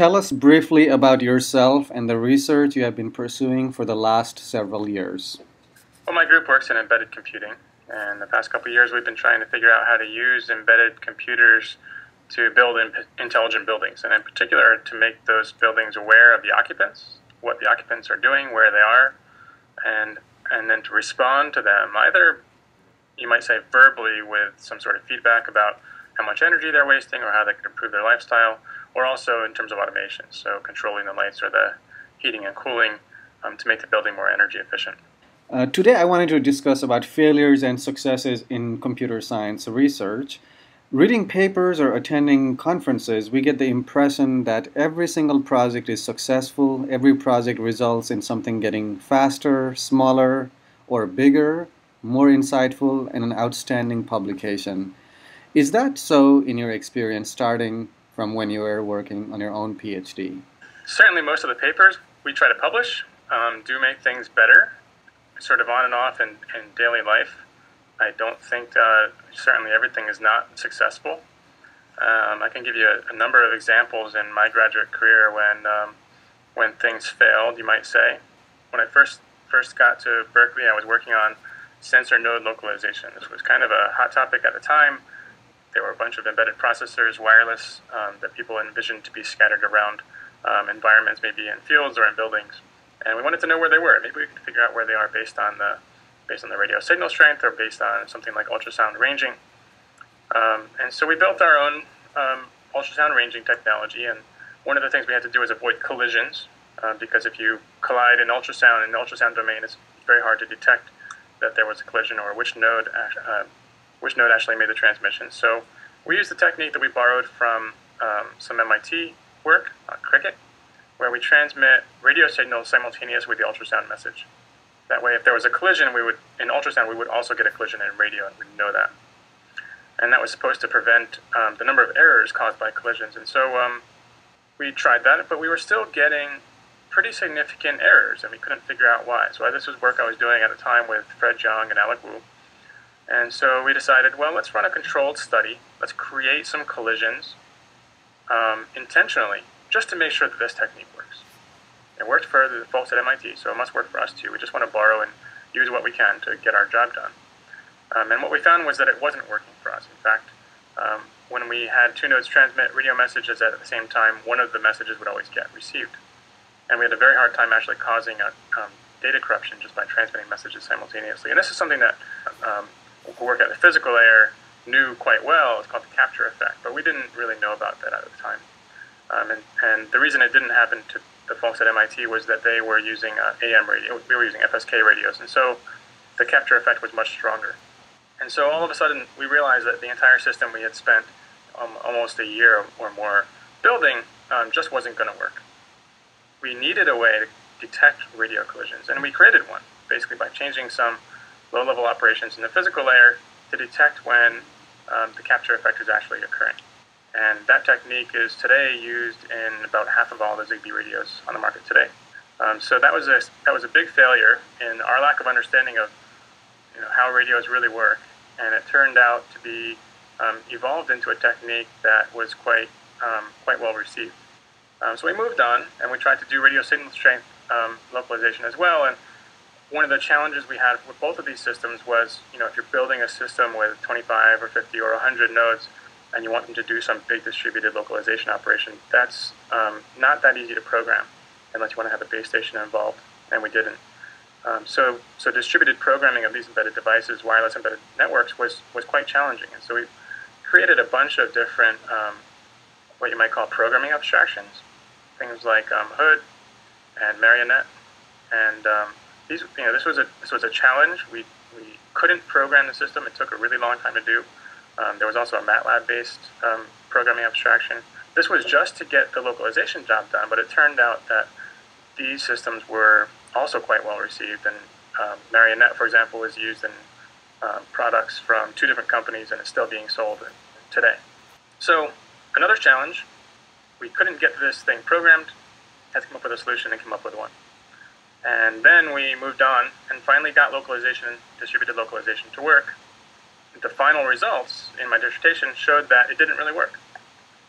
tell us briefly about yourself and the research you have been pursuing for the last several years. Well, my group works in embedded computing, and the past couple years we've been trying to figure out how to use embedded computers to build in intelligent buildings, and in particular to make those buildings aware of the occupants, what the occupants are doing, where they are, and and then to respond to them either you might say verbally with some sort of feedback about how much energy they're wasting or how they could improve their lifestyle, or also in terms of automation, so controlling the lights or the heating and cooling um, to make the building more energy efficient. Uh, today, I wanted to discuss about failures and successes in computer science research. Reading papers or attending conferences, we get the impression that every single project is successful, every project results in something getting faster, smaller, or bigger, more insightful, and an outstanding publication. Is that so in your experience starting from when you were working on your own PhD? Certainly, most of the papers we try to publish um, do make things better, sort of on and off in, in daily life. I don't think uh, certainly everything is not successful. Um, I can give you a, a, number of examples in my graduate career when um, when things failed. You might say, when I first first got to Berkeley, I was working on sensor node localization. This was kind of a hot topic at the time. There were a bunch of embedded processors, wireless, um, that people envisioned to be scattered around um, environments, maybe in fields or in buildings. And we wanted to know where they were. Maybe we could figure out where they are based on the based on the radio signal strength or based on something like ultrasound ranging. Um, and so we built our own um, ultrasound ranging technology. And one of the things we had to do was avoid collisions uh, because if you collide in ultrasound in the ultrasound domain, it's very hard to detect that there was a collision or which node uh, which node actually made the transmission. So we used the technique that we borrowed from um, some MIT work on Cricket, where we transmit radio signals simultaneous with the ultrasound message. That way, if there was a collision, we would in ultrasound we would also get a collision in radio, and we'd know that. And that was supposed to prevent um, the number of errors caused by collisions. And so um, we tried that, but we were still getting pretty significant errors, and we couldn't figure out why. So this was work I was doing at the time with Fred Jiang and Alec Woo. And so we decided, well, let's run a controlled study. Let's create some collisions um, intentionally, just to make sure that this technique works. it worked for the folks at MIT, so it must work for us too. We just want to borrow and use what we can to get our job done. Um, and what we found was that it wasn't working for us. In fact, um, when we had two nodes transmit radio messages at the same time, one of the messages would always get received. And we had a very hard time actually causing a um, data corruption just by transmitting messages simultaneously. And this is something that um, work at the physical layer knew quite well. It's called the capture effect, but we didn't really know about that at the time. Um, and, and the reason it didn't happen to the folks at MIT was that they were using uh, AM radio. We were using FSK radios, and so the capture effect was much stronger. And so all of a sudden, we realized that the entire system we had spent um, almost a year or more building um, just wasn't going to work. We needed a way to detect radio collisions, and we created one basically by changing some low-level operations in the physical layer to detect when um, the capture effect is actually occurring. And that technique is today used in about half of all the Zigbee radios on the market today. Um, so that was a that was a big failure in our lack of understanding of you know, how radios really work, and it turned out to be um, evolved into a technique that was quite um, quite well received. Um, so we moved on, and we tried to do radio signal strength um, localization as well. And one of the challenges we had with both of these systems was, you know, if you're building a system with 25 or 50 or 100 nodes, and you want them to do some big distributed localization operation, that's um, not that easy to program unless you want to have a base station involved, and we didn't. Um, so, so distributed programming of these embedded devices, wireless embedded networks, was was quite challenging, and so we created a bunch of different um, what you might call programming abstractions, things like um, Hood and Marionette, and um, these you know this was a this was a challenge. We we couldn't program the system. It took a really long time to do. Um, there was also a MATLAB-based um, programming abstraction. This was just to get the localization job done, but it turned out that these systems were also quite well received. And um, Marionette, for example, is used in um, products from two different companies and is still being sold today. So another challenge, we couldn't get this thing programmed, had to come up with a solution and come up with one. And then we moved on and finally got localization, distributed localization to work the final results in my dissertation showed that it didn't really work.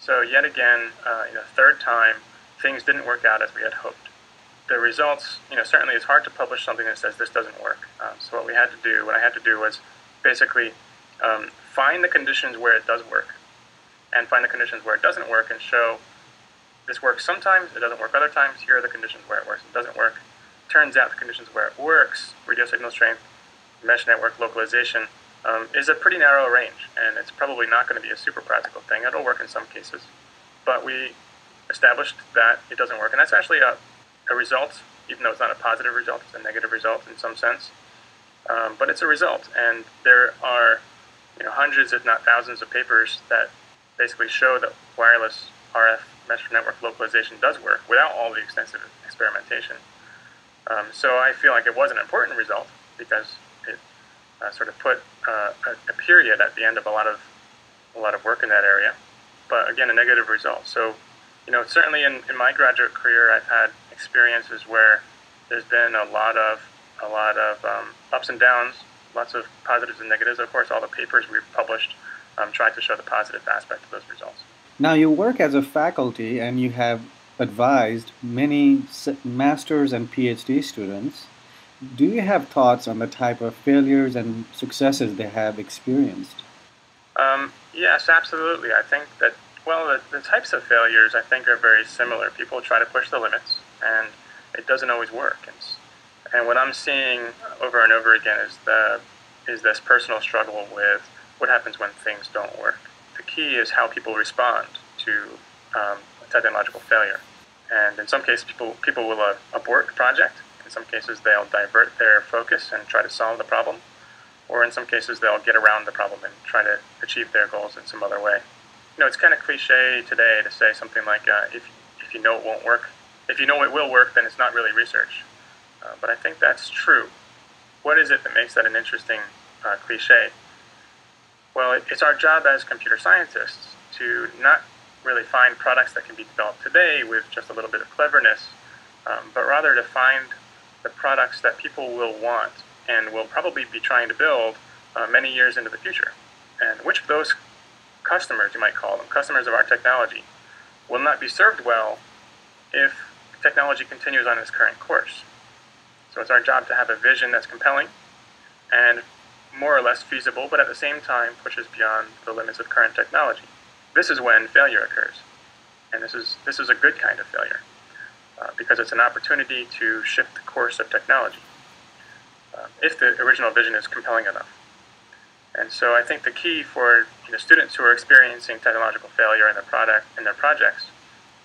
So yet again, uh, you know, third time, things didn't work out as we had hoped. The results, you know, certainly it's hard to publish something that says this doesn't work. Um, so what we had to do, what I had to do was basically um, find the conditions where it does work and find the conditions where it doesn't work and show this works sometimes, it doesn't work other times, here are the conditions where it works and doesn't work. Turns out the conditions where it works, radio signal strength, mesh network localization, um, is a pretty narrow range, and it's probably not going to be a super practical thing. It'll work in some cases, but we established that it doesn't work, and that's actually a, a result, even though it's not a positive result, it's a negative result in some sense. Um, but it's a result, and there are you know hundreds, if not thousands, of papers that basically show that wireless RF mesh network localization does work without all the extensive experimentation. Um, so I feel like it was an important result because it uh, sort of put uh, a, a, period at the end of a lot of a lot of work in that area. But again, a negative result. So, you know, certainly in, in my graduate career, I've had experiences where there's been a lot of a lot of um, ups and downs, lots of positives and negatives. Of course, all the papers we've published um, tried to show the positive aspect of those results. Now, you work as a faculty and you have advised many master's and PhD students. Do you have thoughts on the type of failures and successes they have experienced? Um, yes, absolutely. I think that, well, the, the types of failures I think are very similar. People try to push the limits, and it doesn't always work. And, and what I'm seeing over and over again is the is this personal struggle with what happens when things don't work. The key is how people respond to um, technological failure. And in some cases, people, people will uh, abort the project. In some cases, they'll divert their focus and try to solve the problem. Or in some cases, they'll get around the problem and try to achieve their goals in some other way. You know, it's kind of cliche today to say something like, uh, if, if you know it won't work, if you know it will work, then it's not really research. Uh, but I think that's true. What is it that makes that an interesting uh, cliche? Well, it, it's our job as computer scientists to not really find products that can be developed today with just a little bit of cleverness, um, but rather to find the products that people will want and will probably be trying to build uh, many years into the future. And which of those customers, you might call them, customers of our technology, will not be served well if technology continues on its current course. So it's our job to have a vision that's compelling and more or less feasible, but at the same time pushes beyond the limits of current technology. This is when failure occurs, and this is this is a good kind of failure uh, because it's an opportunity to shift the course of technology uh, if the original vision is compelling enough. And so I think the key for you know, students who are experiencing technological failure in their product in their projects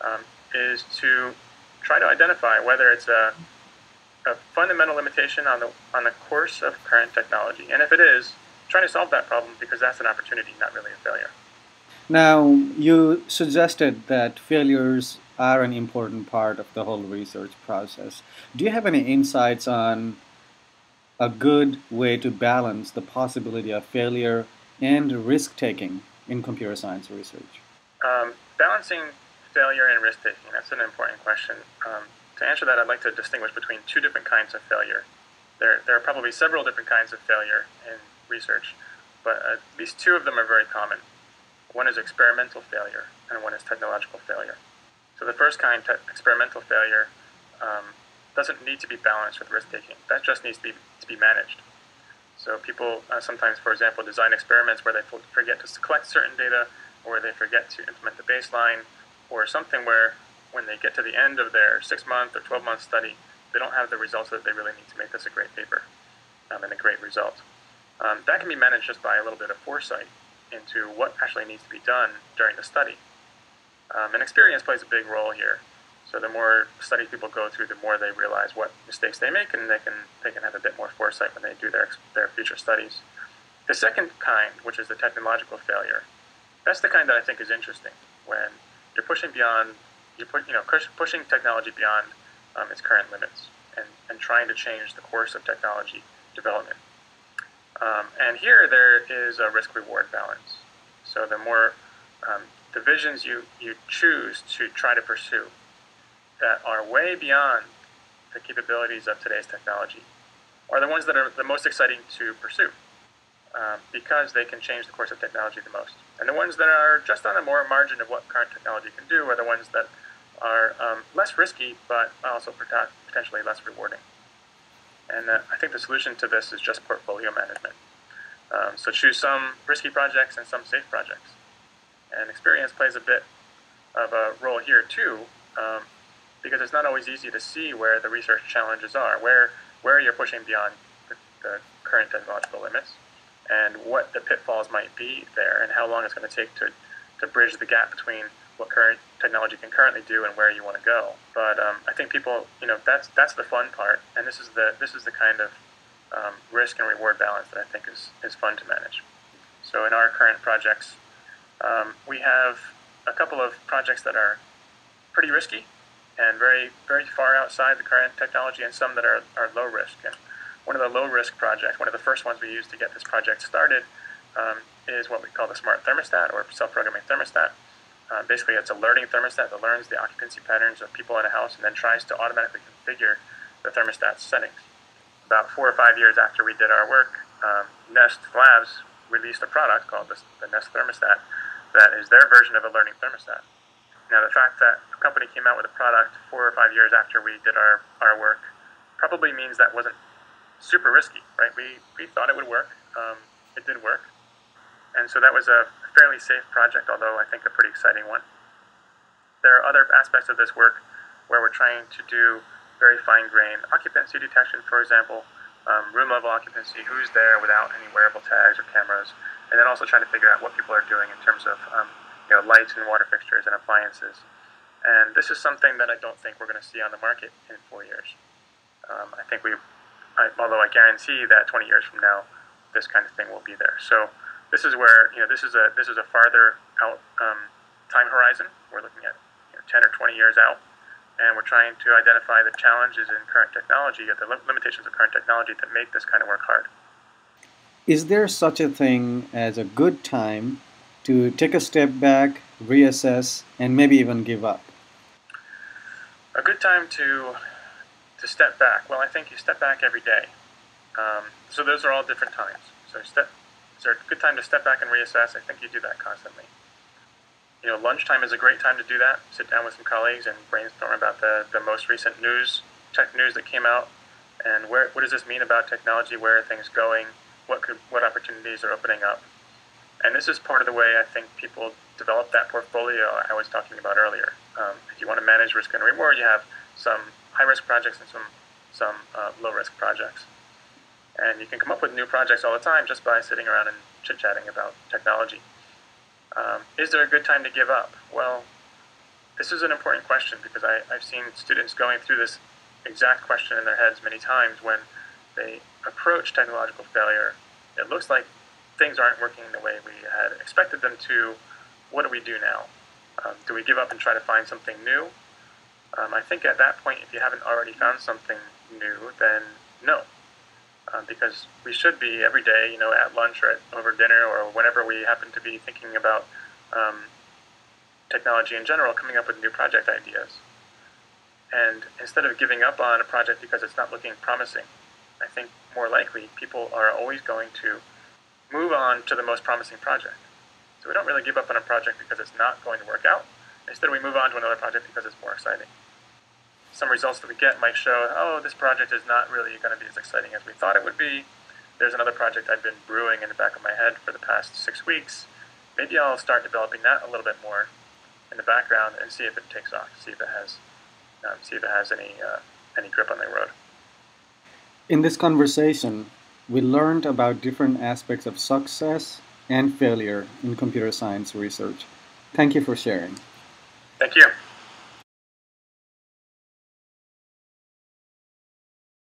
um, is to try to identify whether it's a a fundamental limitation on the on the course of current technology, and if it is, trying to solve that problem because that's an opportunity, not really a failure. Now, you suggested that failures are an important part of the whole research process. Do you have any insights on a good way to balance the possibility of failure and risk taking in computer science research? Um, balancing failure and risk taking, that's an important question. Um, to answer that, I'd like to distinguish between two different kinds of failure. There, there are probably several different kinds of failure in research, but at least two of them are very common. One is experimental failure, and one is technological failure. So the first kind, te- experimental failure, um, doesn't need to be balanced with risk taking. That just needs to be, to be managed. So people uh, sometimes, for example, design experiments where they forget to collect certain data, or they forget to implement the baseline, or something where when they get to the end of their six month or 12 month study, they don't have the results that they really need to make this a great paper um, and a great result. Um, that can be managed just by a little bit of foresight into what actually needs to be done during the study. Um, and experience plays a big role here. So the more studies people go through, the more they realize what mistakes they make, and they can they can have a bit more foresight when they do their their future studies. The second kind, which is the technological failure, that's the kind that I think is interesting when you're pushing beyond you put you know push, pushing technology beyond um, its current limits and, and trying to change the course of technology development. Um, and here there is a risk reward balance. So the more um, divisions you, you choose to try to pursue that are way beyond the capabilities of today's technology are the ones that are the most exciting to pursue um, because they can change the course of technology the most. And the ones that are just on the more margin of what current technology can do are the ones that are um, less risky, but also potentially less rewarding. And uh, I think the solution to this is just portfolio management. Um, so choose some risky projects and some safe projects. And experience plays a bit of a role here too, um, because it's not always easy to see where the research challenges are, where where you're pushing beyond the, the current technological limits, and what the pitfalls might be there, and how long it's going to take to to bridge the gap between what current technology can currently do and where you want to go. But um, I think people, you know, that's that's the fun part, and this is the this is the kind of um, risk and reward balance that I think is is fun to manage. So in our current projects, um, we have a couple of projects that are pretty risky and very very far outside the current technology, and some that are, are low risk. And one of the low risk projects, one of the first ones we used to get this project started, um, is what we call the smart thermostat or self-programming thermostat. Uh, basically, it's a learning thermostat that learns the occupancy patterns of people in a house and then tries to automatically configure the thermostat settings. About four or five years after we did our work, um, Nest Labs released a product called the, the Nest thermostat that is their version of a learning thermostat. Now, the fact that a company came out with a product four or five years after we did our, our work probably means that wasn't super risky, right? We, we thought it would work. Um, it did work. And so that was a fairly safe project, although I think a pretty exciting one. There are other aspects of this work where we're trying to do very fine grained occupancy detection, for example, um, room level occupancy, who's there without any wearable tags or cameras, and then also trying to figure out what people are doing in terms of um, you know, lights and water fixtures and appliances. And this is something that I don't think we're going to see on the market in four years. Um, I think we, I, although I guarantee that 20 years from now, this kind of thing will be there. So this is where you know this is a this is a farther out um, time horizon. We're looking at you know, 10 or 20 years out, and we're trying to identify the challenges in current technology or the limitations of current technology that make this kind of work hard. Is there such a thing as a good time to take a step back, reassess, and maybe even give up? A good time to to step back. Well, I think you step back every day. Um, so those are all different times. So step there a good time to step back and reassess? I think you do that constantly. You know, lunchtime is a great time to do that. Sit down with some colleagues and brainstorm about the, the most recent news, tech news that came out, and where what does this mean about technology? Where are things going? What could what opportunities are opening up? And this is part of the way I think people develop that portfolio I was talking about earlier. Um, if you want to manage risk and reward, you have some high risk projects and some some uh, low risk projects. And you can come up with new projects all the time just by sitting around and chit chatting about technology. Um, is there a good time to give up? Well, this is an important question because I, I've seen students going through this exact question in their heads many times when they approach technological failure. It looks like things aren't working the way we had expected them to. What do we do now? Um, do we give up and try to find something new? Um, I think at that point, if you haven't already found something new, then no um, because we should be every day, you know, at lunch or at, over dinner or whenever we happen to be thinking about um, technology in general, coming up with new project ideas. And instead of giving up on a project because it's not looking promising, I think more likely people are always going to move on to the most promising project. So we don't really give up on a project because it's not going to work out. Instead, we move on to another project because it's more exciting some results that we get might show, oh, this project is not really going to be as exciting as we thought it would be. There's another project I've been brewing in the back of my head for the past six weeks. Maybe I'll start developing that a little bit more in the background and see if it takes off, see if it has, um, see if it has any uh, any grip on the road. In this conversation, we learned about different aspects of success and failure in computer science research. Thank you for sharing. Thank you.